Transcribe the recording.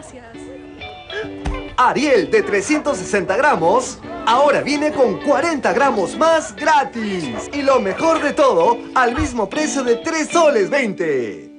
gracias. Ariel de 360 gramos, ahora viene con 40 gramos más gratis. Y lo mejor de todo, al mismo precio de 3 soles 20.